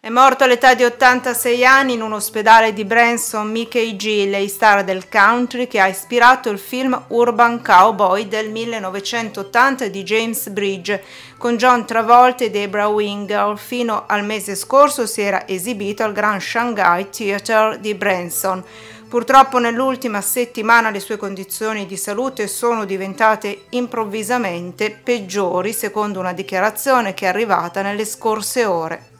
È morto all'età di 86 anni in un ospedale di Branson Mickey G, lei star del country che ha ispirato il film Urban Cowboy del 1980 di James Bridge con John Travolta e Debra Winger. Fino al mese scorso si era esibito al Grand Shanghai Theatre di Branson. Purtroppo nell'ultima settimana le sue condizioni di salute sono diventate improvvisamente peggiori secondo una dichiarazione che è arrivata nelle scorse ore.